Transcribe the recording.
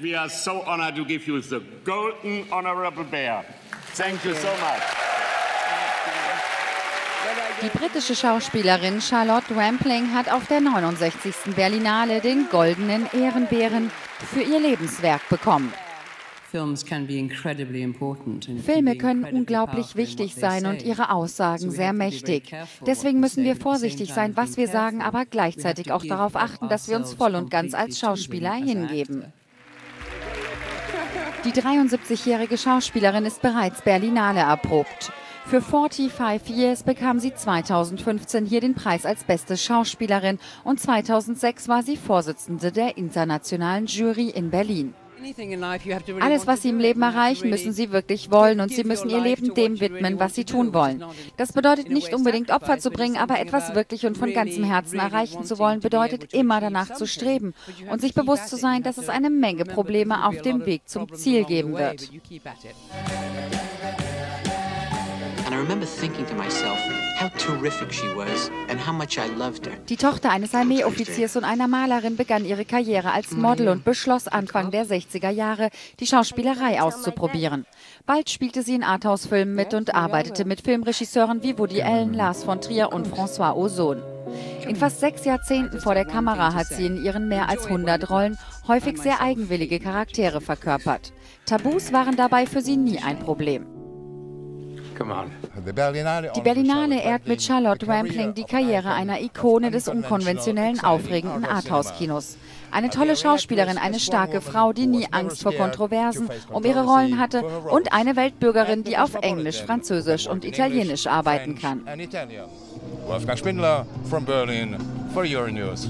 We are so honored to give you the Golden Honorable Bear. Thank you so much. Die britische Schauspielerin Charlotte Rampling hat auf der 69. Berlinale den Goldenen Ehrenbären für ihr Lebenswerk bekommen. Filme können unglaublich wichtig sein und ihre Aussagen sehr mächtig. Deswegen müssen wir vorsichtig sein, was wir sagen, aber gleichzeitig auch darauf achten, dass wir uns voll und ganz als Schauspieler hingeben. Die 73-jährige Schauspielerin ist bereits Berlinale erprobt. Für 45 Years bekam sie 2015 hier den Preis als beste Schauspielerin und 2006 war sie Vorsitzende der internationalen Jury in Berlin. Alles, was Sie im Leben erreichen, müssen Sie wirklich wollen und Sie müssen Ihr Leben dem widmen, was Sie tun wollen. Das bedeutet nicht unbedingt Opfer zu bringen, aber etwas wirklich und von ganzem Herzen erreichen zu wollen, bedeutet immer danach zu streben und sich bewusst zu sein, dass es eine Menge Probleme auf dem Weg zum Ziel geben wird. Die Tochter eines Armeeoffiziers und einer Malerin begann ihre Karriere als Model und beschloss Anfang der 60er Jahre, die Schauspielerei auszuprobieren. Bald spielte sie in Arthouse-Filmen mit und arbeitete mit Filmregisseuren wie Woody Allen, Lars von Trier und François Ozon. In fast sechs Jahrzehnten vor der Kamera hat sie in ihren mehr als 100 Rollen häufig sehr eigenwillige Charaktere verkörpert. Tabus waren dabei für sie nie ein Problem. Die Berlinale ehrt mit Charlotte Rampling die Karriere einer Ikone des unkonventionellen, aufregenden Arthouse-Kinos. Eine tolle Schauspielerin, eine starke Frau, die nie Angst vor Kontroversen um ihre Rollen hatte und eine Weltbürgerin, die auf Englisch, Französisch und Italienisch arbeiten kann. Wolfgang Spindler from Berlin for Euronews.